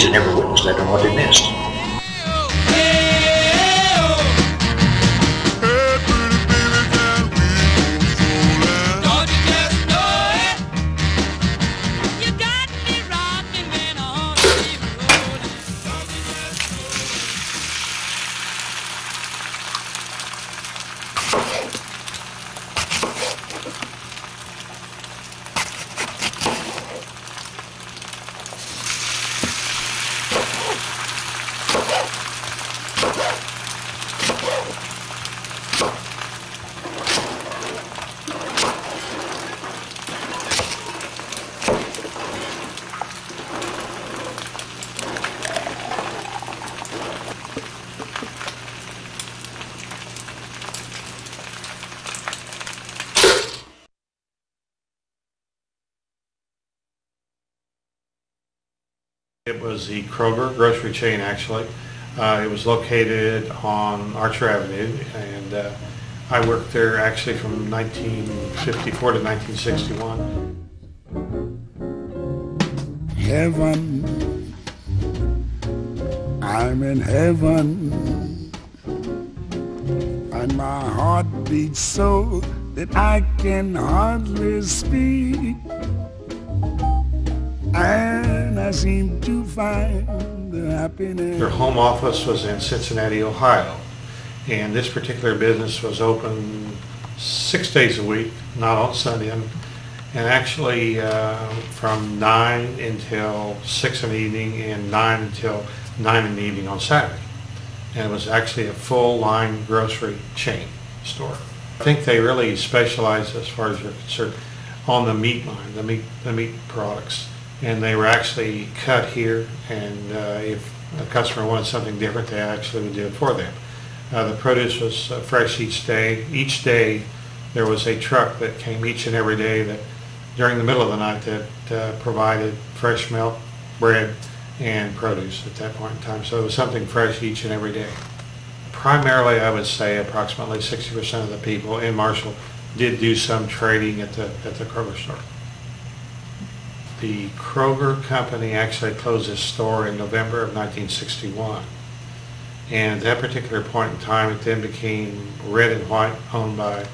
Kids that was the Kroger grocery chain, actually. Uh, It was located on Archer Avenue, and uh, I worked there actually from 1954 to 1961. Heaven, I'm in heaven, and my heart beats so that I can hardly speak. I seem to find the happiness. Their home office was in Cincinnati, Ohio, and this particular business was open six days a week, not on Sunday, and actually uh, from 9 until 6 in the evening and 9 until 9 in the evening on Saturday. And it was actually a full-line grocery chain store. I think they really specialized, as far as you're concerned, on the meat line, the meat, the meat products. And they were actually cut here, and uh, if a customer wanted something different, they actually would do it for them. Uh, the produce was uh, fresh each day. Each day, there was a truck that came each and every day that, during the middle of the night, that uh, provided fresh milk, bread, and produce at that point in time. So it was something fresh each and every day. Primarily, I would say approximately 60% of the people in Marshall did do some trading at the, at the Kroger store. The Kroger company actually closed its store in November of 1961. And at that particular point in time, it then became Red and White, owned by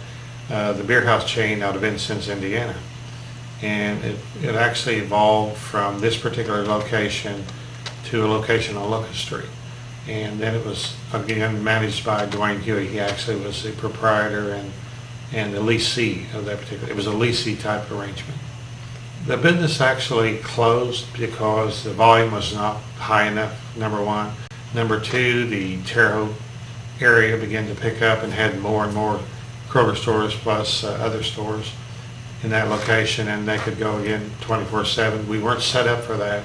uh, the beer house chain out of Vincennes, Indiana. And it, it actually evolved from this particular location to a location on Locust Street. And then it was, again, managed by Dwayne Huey. He actually was the proprietor and, and the leasee of that particular, it was a leasee type arrangement. The business actually closed because the volume was not high enough, number one. Number two, the Terre Haute area began to pick up and had more and more Kroger stores plus uh, other stores in that location, and they could go again 24/7. We weren't set up for that.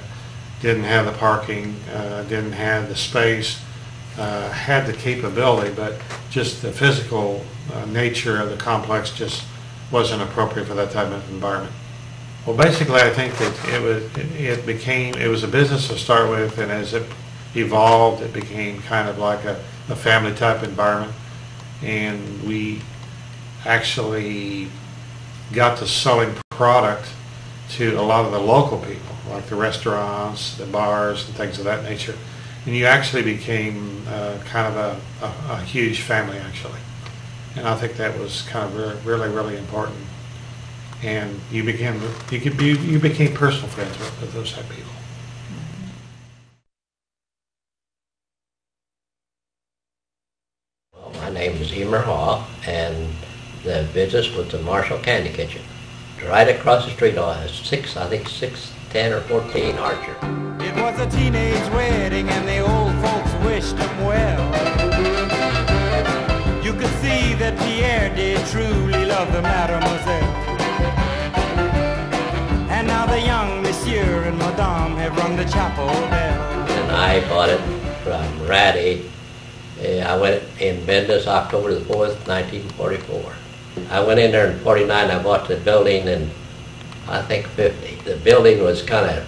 Didn't have the parking, uh, didn't have the space, uh, had the capability, but just the physical uh, nature of the complex just wasn't appropriate for that type of environment. Well, basically, I think that it was, it- became, it was a business to start with, and as it evolved, it became kind of like a, a family type environment. And we actually got to selling product to a lot of the local people, like the restaurants, the bars, and things of that nature. And you actually became uh, kind of a, a, a huge family, actually. And I think that was kind of re- really, really important and you became you could be you became personal friends with, with those type of people. Well, my name is Emer Haw, and the business was the Marshall Candy Kitchen. Right across the street on six, I think six, ten or fourteen Archer. It was a teenage wedding and the old folks wished him well. You could see that Pierre did truly love the mademoiselle. The chapel bell. And I bought it from Ratty. Uh, I went in business October the 4th, 1944. I went in there in 49. I bought the building in, I think, 50. The building was kind of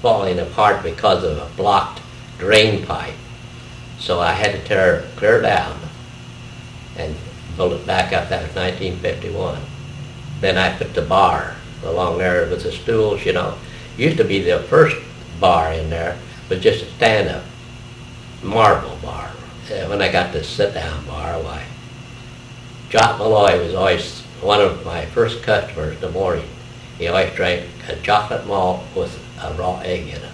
falling apart because of a blocked drain pipe. So I had to tear it clear down and build it back up. That was 1951. Then I put the bar along there with the stools, you know. Used to be the first bar in there but just a stand-up marble bar. Uh, when I got the sit-down bar, why, Jock Malloy was always one of my first customers in the morning. He always drank a chocolate malt with a raw egg in it.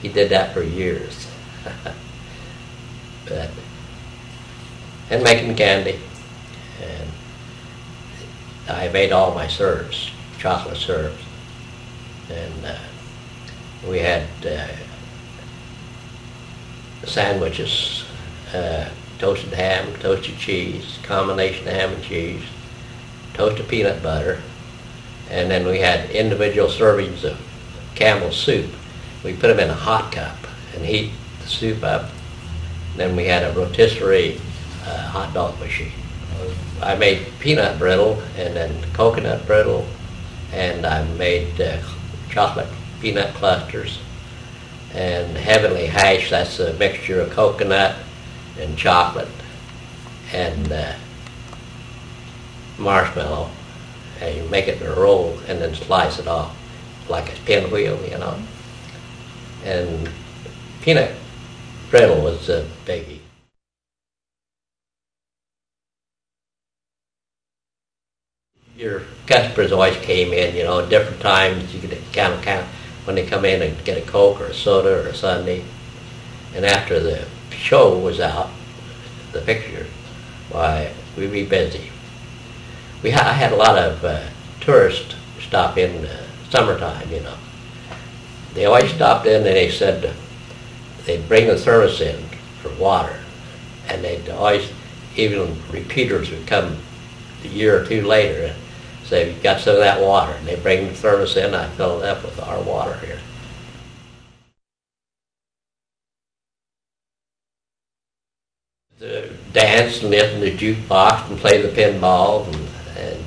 He did that for years. but, and making candy. And I made all my syrups, chocolate syrups. And uh, we had uh, sandwiches, uh, toasted ham, toasted cheese, combination of ham and cheese, toasted peanut butter, and then we had individual servings of Campbell soup. We put them in a hot cup and heat the soup up. Then we had a rotisserie uh, hot dog machine. I made peanut brittle and then coconut brittle, and I made uh, chocolate peanut clusters and heavenly hash. That's a mixture of coconut and chocolate and uh, marshmallow. And you make it in a roll and then slice it off like a pinwheel, you know. And peanut brittle was a biggie. Your customers always came in, you know, at different times. You could count, of count when they come in and get a Coke or a soda or a sundae. And after the show was out, the picture, why, we'd be busy. We ha- I had a lot of uh, tourists stop in uh, summertime, you know. They always stopped in and they said they'd bring the thermos in for water. And they'd always, even repeaters would come a year or two later say, you got some of that water? And they bring the thermos in, I fill it up with our water here. The dance and listen to the jukebox and play the pinball and, and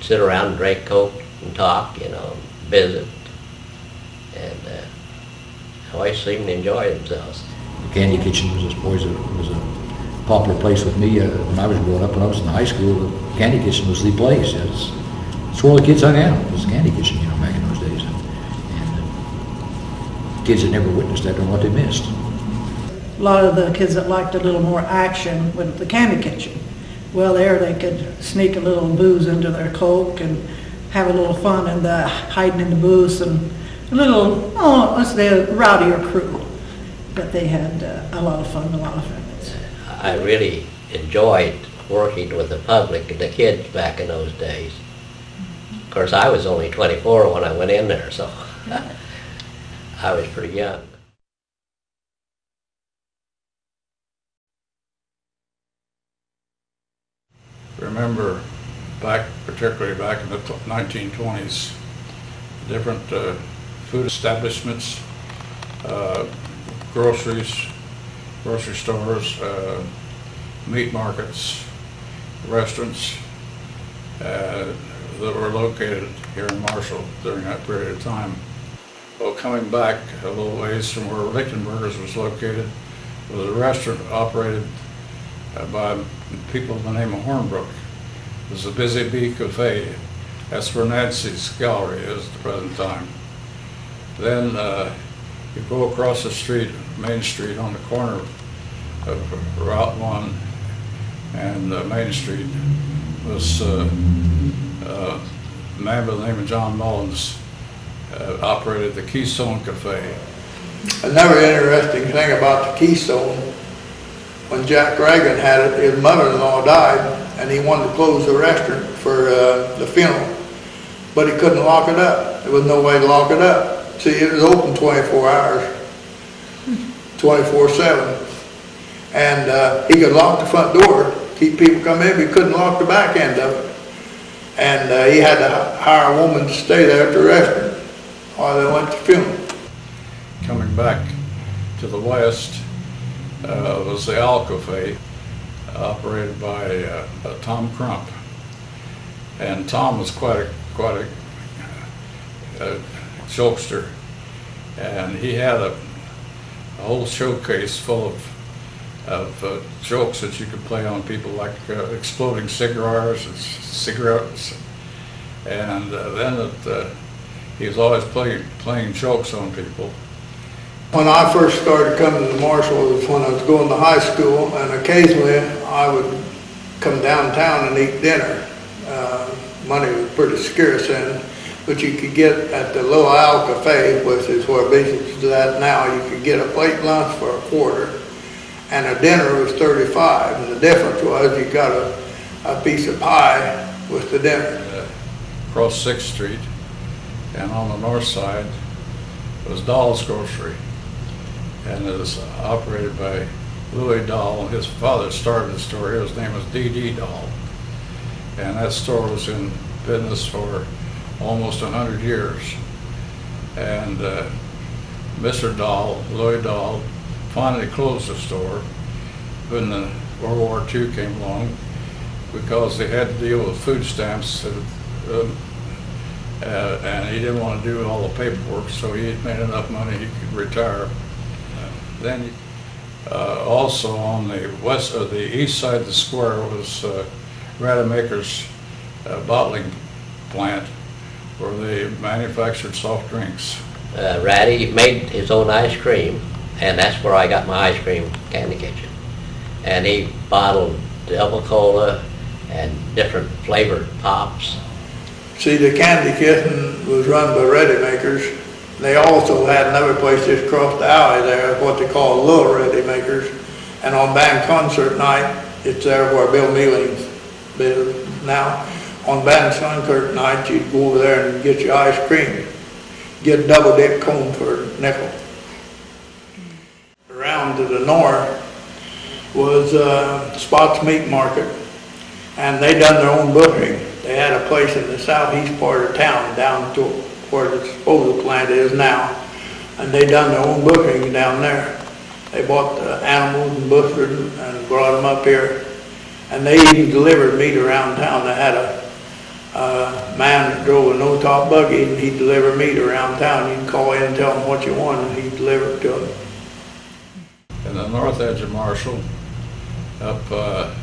sit around and drink Coke and talk, you know, visit. And uh, always seem to enjoy themselves. The Candy Kitchen was a, was a, was a popular place with me uh, when I was growing up. When I was in high school, the Candy Kitchen was the place. It's where the kids hung out. It was the Candy Kitchen, you know, back in those days. And uh, kids that never witnessed that don't know what they missed. A lot of the kids that liked a little more action with the candy kitchen. Well, there they could sneak a little booze into their Coke and have a little fun in the hiding in the booths and a little, oh, let's say a rowdier crew. But they had uh, a lot of fun, a lot of friends. I really enjoyed working with the public and the kids back in those days. Of course, I was only 24 when I went in there, so I was pretty young. remember back, particularly back in the 1920s, different uh, food establishments, uh, groceries, grocery stores, uh, meat markets, restaurants uh, that were located here in Marshall during that period of time. Well, coming back a little ways from where Lichtenberger's was located, was a restaurant operated uh, by people of the name of Hornbrook. It was a Busy Bee Cafe. That's where Nancy's Gallery is at the present time. Then uh, you go across the street, Main Street, on the corner of Route 1 and uh, Main Street this uh, uh, man by the name of John Mullins uh, operated the Keystone Cafe. Another interesting thing about the Keystone, when Jack Reagan had it, his mother-in-law died, and he wanted to close the restaurant for uh, the funeral, but he couldn't lock it up. There was no way to lock it up. See, it was open 24 hours, 24/7, and uh, he could lock the front door, keep people coming in, but he couldn't lock the back end of it. And uh, he had to hire a woman to stay there at the restaurant while they went to film. Coming back to the west uh, was the Al Cafe, operated by uh, uh, Tom Crump. And Tom was quite a quite a, a jokester, and he had a, a whole showcase full of, of uh, jokes that you could play on people like uh, exploding cigars and cigarettes. And uh, then it, uh, he was always playing, playing jokes on people. When I first started coming to Marshall was when I was going to high school, and occasionally I would come downtown and eat dinner. Uh, Money was pretty scarce then, but you could get at the Little Owl Cafe, which is where is at now, you could get a plate lunch for a quarter, and a dinner was thirty-five, and the difference was you got a, a piece of pie with the dinner. uh, across Sixth Street, and on the north side was Dahl's Grocery. And it was operated by Louis Dahl. His father started the store. His name was D.D. Dahl. And that store was in business for almost 100 years. And uh, Mr. Dahl, Louis Dahl, finally closed the store when the World War II came along because they had to deal with food stamps that, um, uh, and he didn't want to do all the paperwork, so he had made enough money he could retire. Then, uh, also on the west, or the east side of the square was uh, Rademacher's uh, bottling plant where they manufactured soft drinks. Uh, Ratty made his own ice cream, and that's where I got my ice cream candy kitchen. And he bottled double cola and different flavored pops. See, the candy kitchen was run by Rademacher's. They also had another place just across the alley there, what they call Little Rademacher's. And on band concert night, it's there where Bill Mealing's is now. On band concert night, you'd go over there and get your ice cream. Get a double dip cone for a nickel. Around to the north was uh, Spots Meat Market, and they done their own butchering. They had a place in the southeast part of town, down to where the disposal plant is now, and they done their own butchering down there. They bought the animals and butchered them and brought them up here, and they even delivered meat around town. They had a uh, man that drove a no-top buggy, and he'd deliver meat around town. You'd call in and tell him what you wanted, and he'd deliver it to them. in the north edge of Marshall, up uh,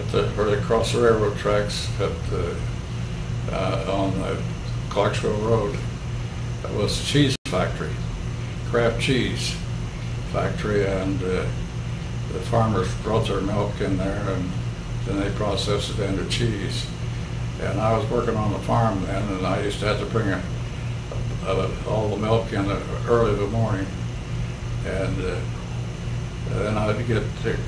at the, where they cross the railroad tracks at the, uh, on the Clarksville Road, was a cheese factory, Kraft cheese factory, and uh, the farmers brought their milk in there, and then they processed it into cheese. And I was working on the farm then, and I used to have to bring a, a, all the milk in the, early in the morning, and uh, then I'd get the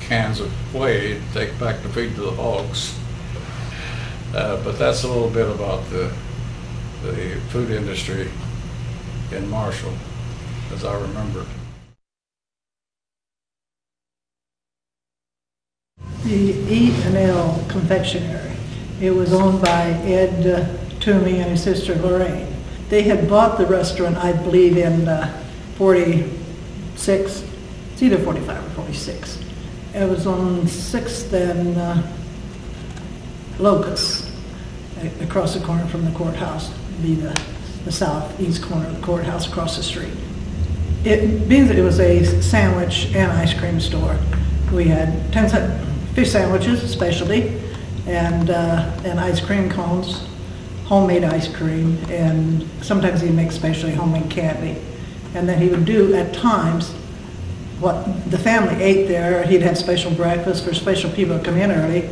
cans of whey to take back to feed to the hogs. Uh, but that's a little bit about the, the food industry in Marshall, as I remember. The E and L Confectionery. It was owned by Ed uh, Toomey and his sister Lorraine. They had bought the restaurant, I believe, in uh, 46, it's either 45 or 46. It was on 6th and uh, Locust, across the corner from the courthouse, be the, the southeast corner of the courthouse across the street. It, being that it was a sandwich and ice cream store, we had 10 cent fish sandwiches, specialty, and, uh, and ice cream cones, homemade ice cream, and sometimes he'd make specially homemade candy. And then he would do, at times, what the family ate there, he'd have special breakfast for special people that come in early,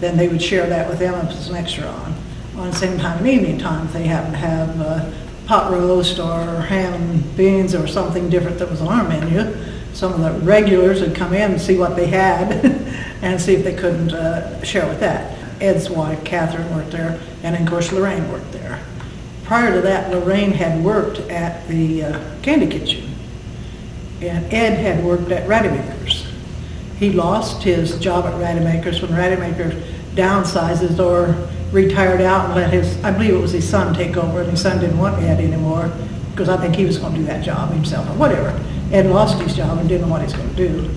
then they would share that with them as an extra on. On the same time, in evening time, if they happened to have uh, pot roast or ham and beans or something different that was on our menu, some of the regulars would come in and see what they had and see if they couldn't uh, share with that. Ed's wife, Catherine, worked there, and of course Lorraine worked there. Prior to that, Lorraine had worked at the uh, candy kitchen, and Ed had worked at Rademacher's. He lost his job at Rademacher's when Rademacher downsizes or retired out and let his, I believe it was his son take over, and his son didn't want Ed anymore, because I think he was going to do that job himself, or whatever. Ed lost his job and didn't know what he was going to do,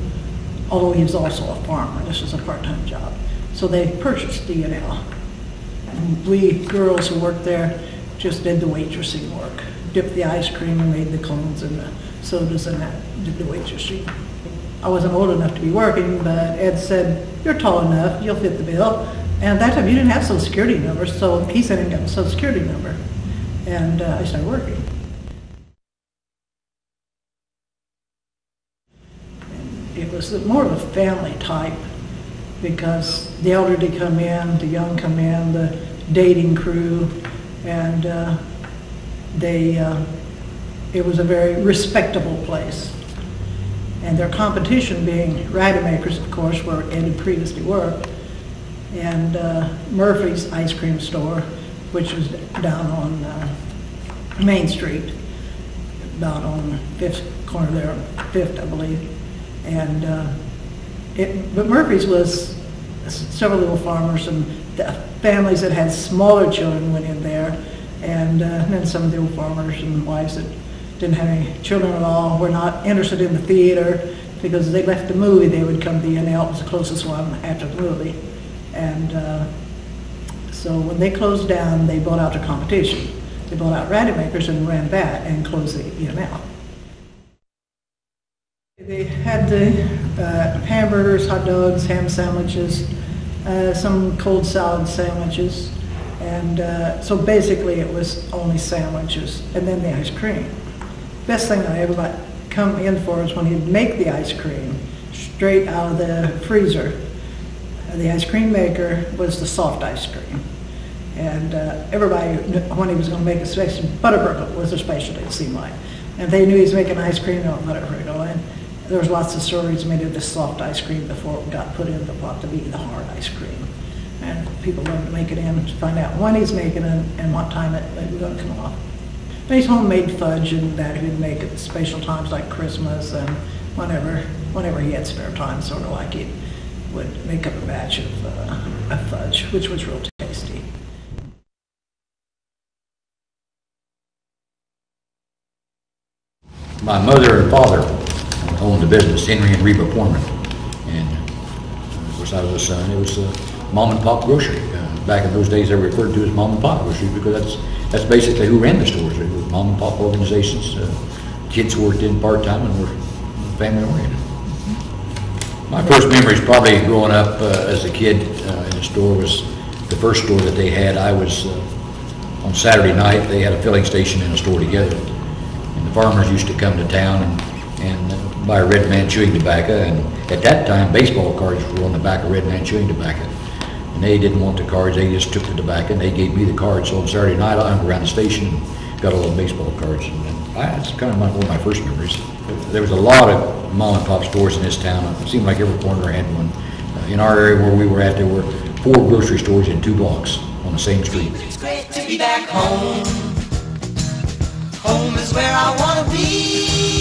although he was also a farmer. This was a part-time job. So they purchased D and. And we girls who worked there just did the waitressing work. dipped the ice cream and made the cones and the sodas and that, did the waitressing. I wasn't old enough to be working, but Ed said, you're tall enough, you'll fit the bill. And at that time, you didn't have social security numbers, so he sent in a social security number. And uh, I started working. It was more of a family type because the elderly come in, the young come in, the dating crew, and uh, they, uh, it was a very respectable place. And their competition being Rademacher's, of course, where Ed had previously worked, and uh, Murphy's Ice Cream Store, which was down on uh, Main Street, about on Fifth corner there, Fifth, I believe. And uh, it, but Murphy's was several little farmers and families that had smaller children went in there. And, uh, and then some of the old farmers and wives that didn't have any children at all were not interested in the theater because they left the movie, they would come to the NL, was the closest one after the movie. And uh, so when they closed down, they bought out the competition. They bought out Rademacher's and ran that and closed the ENL. They had the uh, hamburgers, hot dogs, ham sandwiches, uh, some cold salad sandwiches, and uh, so basically it was only sandwiches, and then the ice cream. Best thing I ever got come in for was when he'd make the ice cream straight out of the freezer. The ice cream maker was the soft ice cream. And uh, everybody, when he was going to make a special, Butterburger was a specialty, it seemed like. And they knew he was making ice cream, They on Butterburger. And there was lots of stories made of the soft ice cream before it got put in the pot to be the hard ice cream. And people wanted to make it in to find out when he's making it and what time it, it was going to come off. But he's homemade fudge and that he'd make at special times like Christmas and whenever, whenever he had spare time, sort of like he would make up a batch of, uh, of fudge, which was real tasty. My mother and father business, Henry and Reba Porman. And uh, of course, I was a son. It was a mom and pop grocery. Uh, back in those days, they referred to as mom and pop grocery because that's that's basically who ran the stores. It was mom and pop organizations. Uh, kids worked in part time and were family oriented. My first memories, probably growing up uh, as a kid uh, in the store, was the first store that they had. I was uh, on Saturday night. They had a filling station in a store together, and the farmers used to come to town and and uh, buy Red Man chewing tobacco. And at that time, baseball cards were on the back of Red Man chewing tobacco. And they didn't want the cards, they just took the tobacco and they gave me the cards. So on Saturday night, I hung around the station and got all the baseball cards. And and I, that's kind of my, one of my first memories. There was a lot of mom and pop stores in this town. It seemed like every corner had one. Uh, in our area where we were at, there were four grocery stores in two blocks on the same street. It's great to be back home. Home is where I wanna be.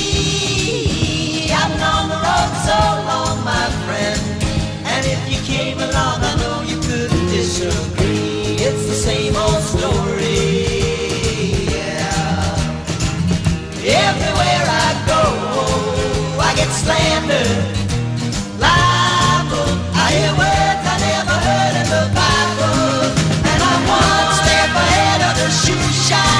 So my friend. And if you came along, I know you couldn't disagree. It's the same old story. Yeah. Everywhere I go, I get slandered. Libel. I hear words I never heard in the Bible. And I'm one step ahead of the shoe shine.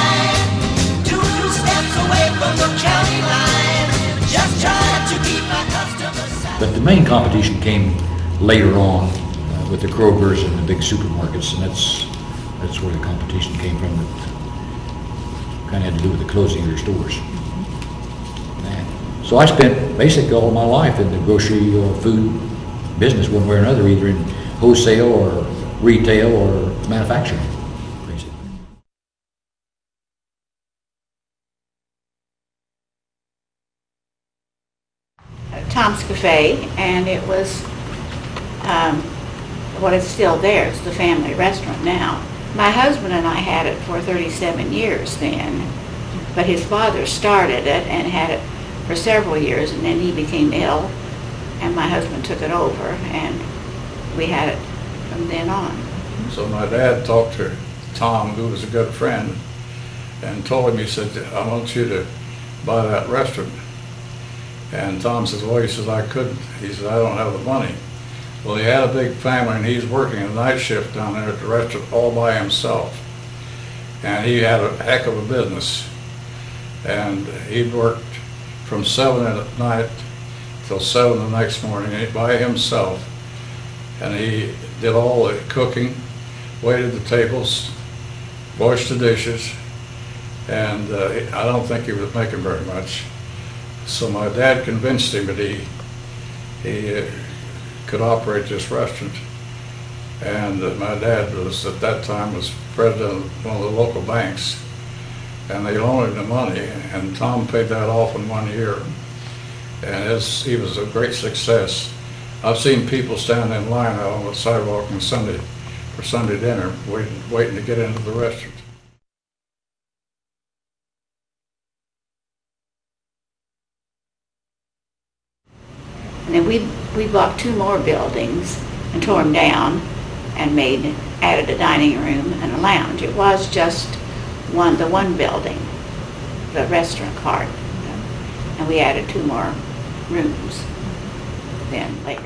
But the main competition came later on uh, with the Krogers and the big supermarkets, and that's, that's where the competition came from. Kind of had to do with the closing of their stores. And So I spent basically all my life in the grocery or food business one way or another, either in wholesale or retail or manufacturing, Cafe, and it was, um, what is still there, it's the family restaurant now. My husband and I had it for 37 years then, but his father started it and had it for several years, and then he became ill, and my husband took it over, and we had it from then on. So my dad talked to Tom, who was a good friend, and told him, he said, I want you to buy that restaurant. And Tom says, well, he says, I couldn't. He says, I don't have the money. Well, he had a big family and he's working a night shift down there at the restaurant all by himself. And he had a heck of a business. And he'd worked from seven at night till seven the next morning by himself. And he did all the cooking, waited the tables, washed the dishes, and uh, I don't think he was making very much. So my dad convinced him that he, he uh, could operate this restaurant. And uh, my dad was, at that time, was president of one of the local banks. And they loaned him the money, and Tom paid that off in one year. And his, he was a great success. I've seen people stand in line out on the sidewalk on Sunday, for Sunday dinner, waiting, waiting to get into the restaurant. Then we, we bought two more buildings and tore them down and made, added a dining room and a lounge. It was just one, the one building, the restaurant part. And we added two more rooms then later.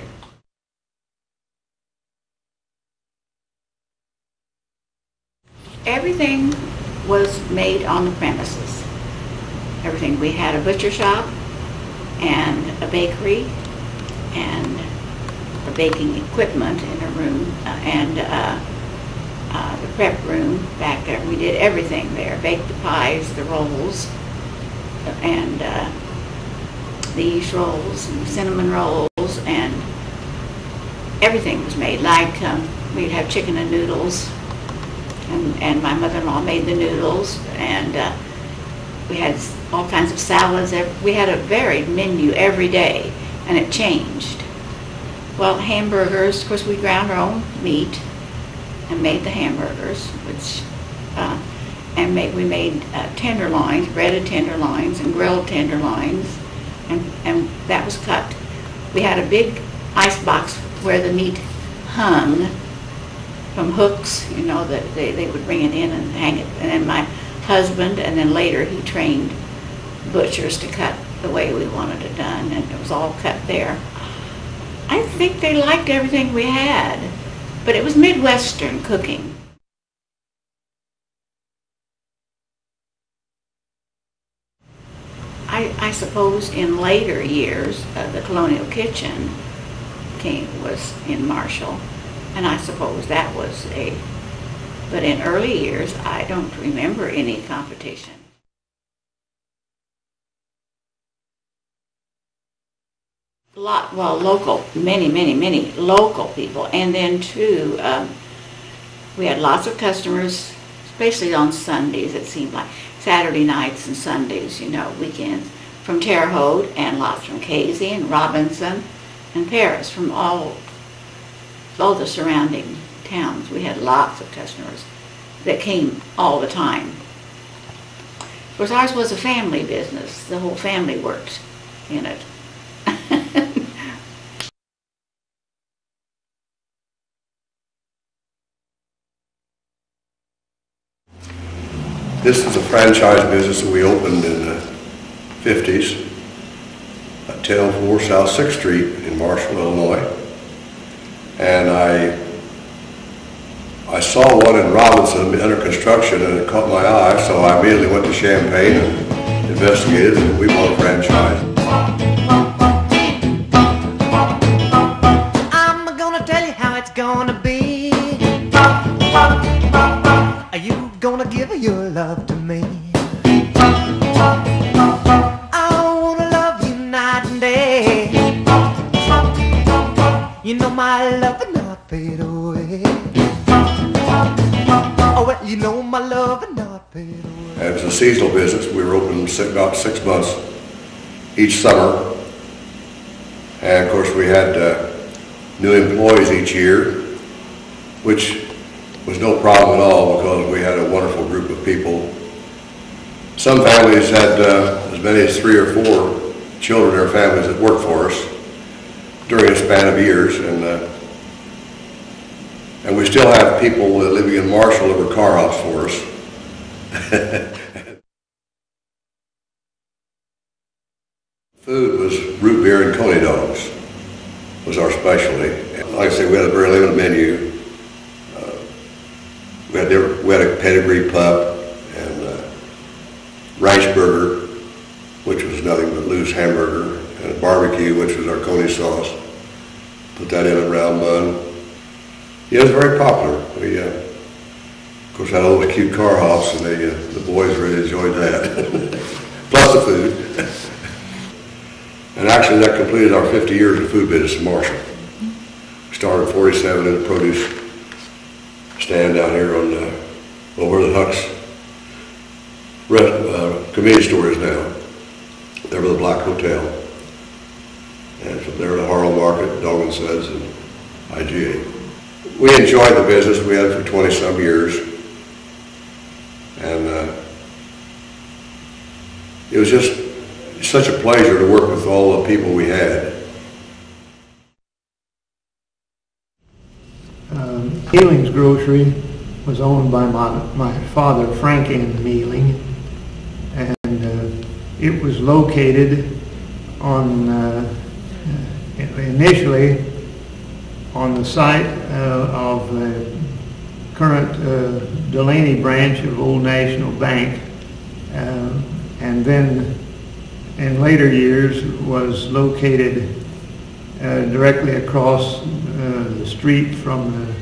Everything was made on the premises. Everything. We had a butcher shop and a bakery and the baking equipment in a room uh, and uh, uh, the prep room back there. We did everything there, baked the pies, the rolls, and uh, the yeast rolls and cinnamon rolls and everything was made. Like um, we'd have chicken and noodles and, and my mother-in-law made the noodles and uh, we had all kinds of salads. We had a varied menu every day and it changed. Well, hamburgers, of course, we ground our own meat and made the hamburgers, which, uh, and made, we made uh, tenderloins, breaded tenderloins and grilled tenderloins, and, and that was cut. We had a big ice box where the meat hung from hooks, you know, that they, they would bring it in and hang it. And then my husband, and then later he trained butchers to cut the way we wanted it done, and it was all cut there. I think they liked everything we had, but it was Midwestern cooking. I, I suppose in later years, uh, the Colonial Kitchen came, was in Marshall, and I suppose that was a, but in early years, I don't remember any competition. Lot, well, local, many, many, many local people. And then too, um, we had lots of customers, especially on Sundays, it seemed like. Saturday nights and Sundays, you know, weekends, from Terre Haute and lots from Casey and Robinson and Paris, from all, all the surrounding towns. We had lots of customers that came all the time. Of course, ours was a family business. The whole family worked in it. This is a franchise business that we opened in the 50s at 104 South 6th Street in Marshall, Illinois. And I, I saw one in Robinson under construction and it caught my eye, so I immediately went to Champaign and investigated and we bought a franchise. Seasonal business. We were open six, about six months each summer. And of course, we had uh, new employees each year, which was no problem at all because we had a wonderful group of people. Some families had uh, as many as three or four children or families that worked for us during a span of years. And, uh, and we still have people living in Marshall that were car hops for us. Food was root beer and coney dogs was our specialty. Like I said, we had a very limited menu. Uh, we had we had a pedigree pup and uh, rice burger which was nothing but loose hamburger, and a barbecue, which was our coney sauce. Put that in a round bun. Yeah, it was very popular. We, uh, of course, had all those cute car hops, and they, uh, the boys really enjoyed that. Plus the food. And actually, that completed our 50 years of food business in Marshall. We started in 47 in the produce stand down here on, uh, over the Huck's uh, convenience store is now. There was the Black Hotel. And from there to Harlem Market, Suds, and IGA. We enjoyed the business. We had it for 20-some years. And uh, it was just such a pleasure to work with all the people we had. Um, Grocery was owned by my, my father, Frank N. Mealing, and uh, it was located on, uh, initially on the site uh, of the current uh, Delaney branch of Old National Bank, uh, and then in later years was located uh, directly across uh, the street from the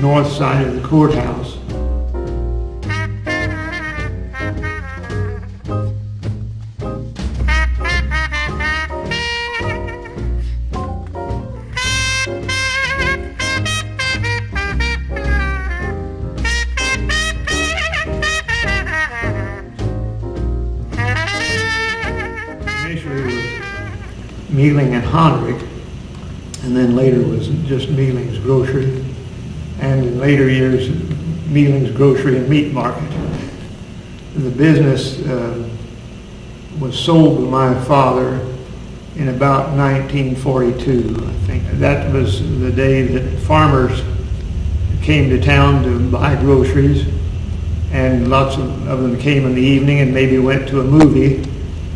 north side of the courthouse. Mealing and Honrick, and then later was just Mealing's Grocery, and in later years, Mealing's Grocery and Meat Market. The business uh, was sold to my father in about 1942, I think. That was the day that farmers came to town to buy groceries, and lots of, of them came in the evening and maybe went to a movie,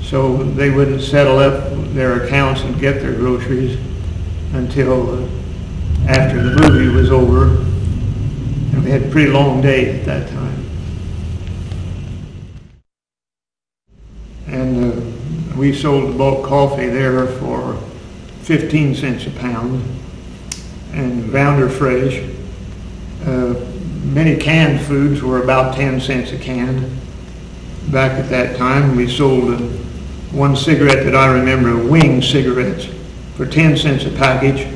so they wouldn't settle up their accounts and get their groceries until uh, after the movie was over. And we had a pretty long day at that time. And uh, we sold bulk coffee there for 15 cents a pound and Bounder Fresh. Uh, many canned foods were about 10 cents a can. Back at that time, we sold one cigarette that I remember, Wing cigarettes, for 10 cents a package.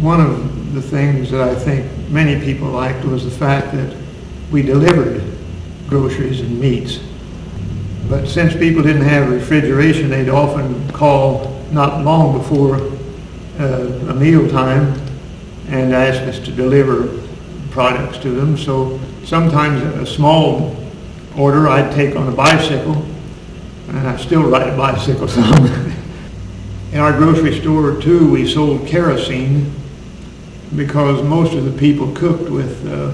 One of the things that I think many people liked was the fact that we delivered groceries and meats. But since people didn't have refrigeration, they'd often call not long before uh, a meal time and ask us to deliver products to them. So sometimes a small order I'd take on a bicycle, and I still ride a bicycle some. In our grocery store too, we sold kerosene because most of the people cooked with uh,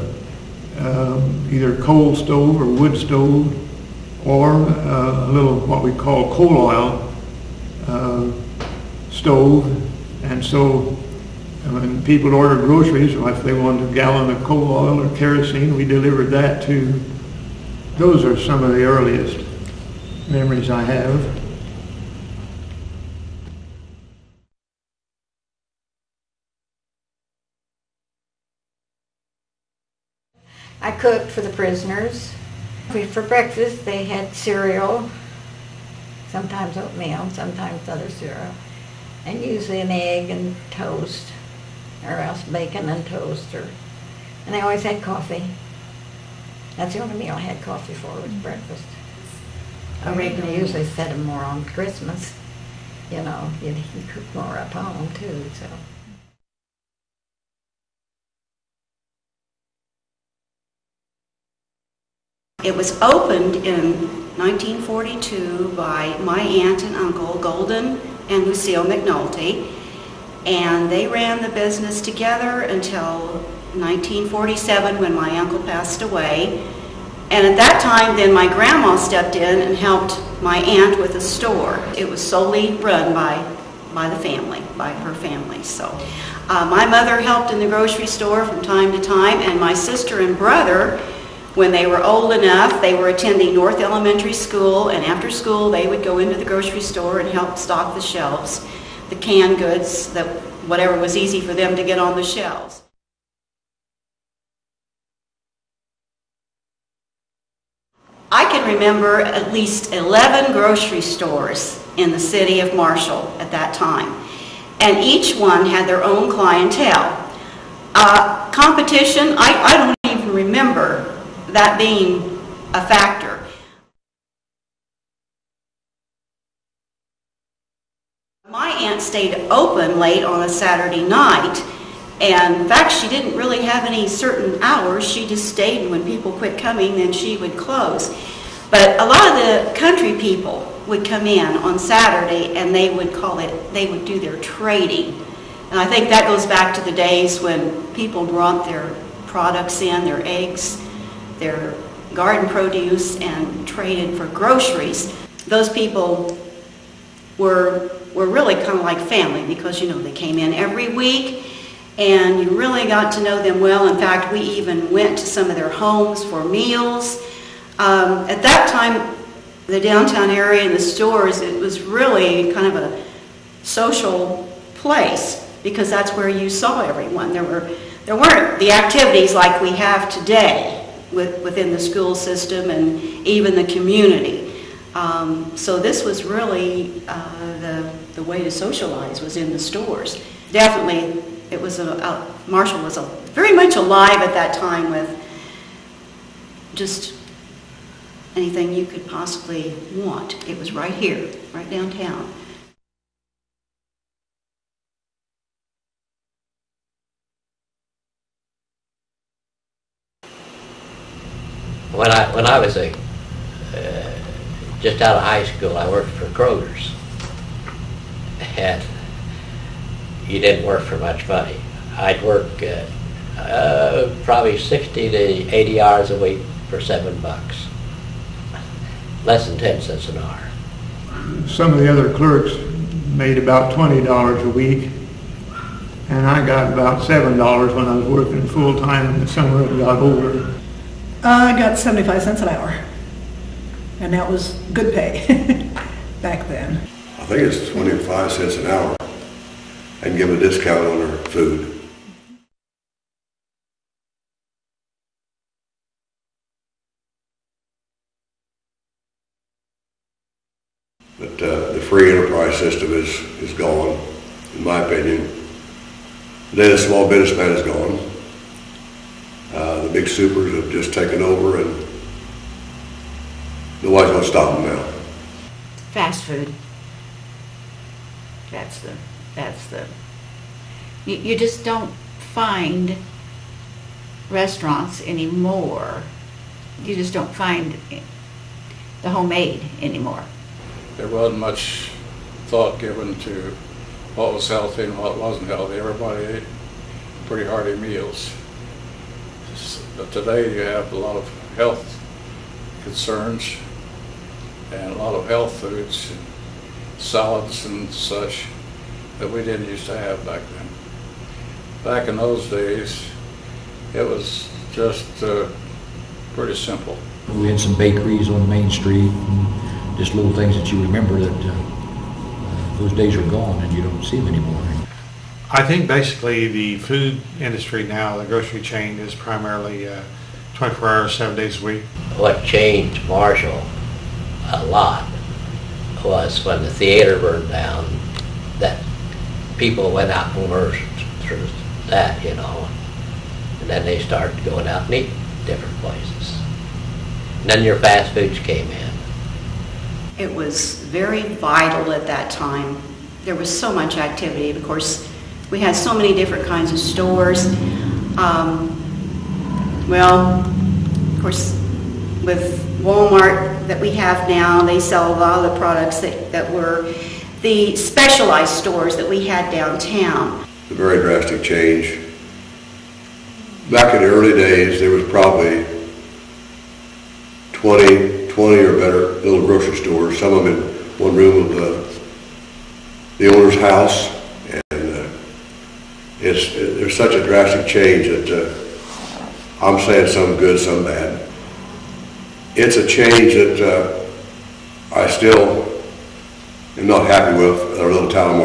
um, either coal stove or wood stove or uh, a little what we call coal oil uh, stove. And so when people ordered groceries, or if they wanted a gallon of coal oil or kerosene, we delivered that too. Those are some of the earliest memories I have. I cooked for the prisoners. For breakfast, they had cereal, sometimes oatmeal, sometimes other cereal, and usually an egg and toast, or else bacon and toast, or, and they always had coffee. That's the only meal I had coffee for was mm. breakfast. I reckon they usually set them more on Christmas, you know, you you cook more up home too, so. It was opened in 1942 by my aunt and uncle, Golden and Lucille McNulty, and they ran the business together until 1947 when my uncle passed away. And at that time, then my grandma stepped in and helped my aunt with the store. It was solely run by, by the family, by her family. So uh, my mother helped in the grocery store from time to time, and my sister and brother When they were old enough, they were attending North Elementary School, and after school, they would go into the grocery store and help stock the shelves, the canned goods, that whatever was easy for them to get on the shelves. I can remember at least 11 grocery stores in the city of Marshall at that time, and each one had their own clientele. Uh, competition, I, I don't even remember that being a factor. My aunt stayed open late on a Saturday night, and in fact, she didn't really have any certain hours. She just stayed, and when people quit coming, then she would close. But a lot of the country people would come in on Saturday, and they would call it, they would do their trading. And I think that goes back to the days when people brought their products in, their eggs, their garden produce, and traded for groceries. Those people were, were really kind of like family because, you know, they came in every week and you really got to know them well. In fact, we even went to some of their homes for meals. Um, at that time, the downtown area and the stores, it was really kind of a social place because that's where you saw everyone. There were there weren't the activities like we have today with, within the school system and even the community. Um, so this was really uh, the the way to socialize was in the stores. Definitely, it was a, Marshall was a, very much alive at that time with just anything you could possibly want. It was right here, right downtown. When I, when I was a, uh, just out of high school, I worked for Kroger's. And you didn't work for much money. I'd work uh, uh, probably 60 to 80 hours a week for seven bucks. Less than 10 cents an hour. Some of the other clerks made about twenty dollars a week, and I got about seven dollars when I was working full-time in the summer and got older. I got 75 cents an hour, and that was good pay back then. I think it's 25 cents an hour and give a discount on their food. But uh, the free enterprise system is, is gone, in my opinion. Then the small businessman is gone. Uh, the big supers have just taken over and nobody's gonna stop them now. Fast food. That's the, that's the, you, you just don't find restaurants anymore. You just don't find the homemade anymore. There wasn't much thought given to what was healthy and what wasn't healthy. Everybody ate pretty hearty meals. But today you have a lot of health concerns and a lot of health foods, salads and such that we didn't used to have back then. Back in those days, it was just uh, pretty simple. We had some bakeries on Main Street, and just little things that you remember that, uh, those days are gone and you don't see them anymore. I think basically the food industry now, the grocery chain is primarily uh, 24 hours, seven days a week. What changed Marshall a lot was when the theater burned down, that people went out and immersed through that, you know. And then they started going out and eating different places. And then your fast foods came in. It was very vital at that time. There was so much activity. Of course, we had so many different kinds of stores. Um, well, of course, with Walmart that we have now, they sell a lot of the products that, that were the specialized stores that we had downtown. a very drastic change. Back in the early days, there was probably 20, 20 or better little grocery stores, some of them in one room of the, the owner's house. And uh, it's, there's such a drastic change that uh, I'm saying some good, some bad. it's a change that uh, I still not happy with our little town of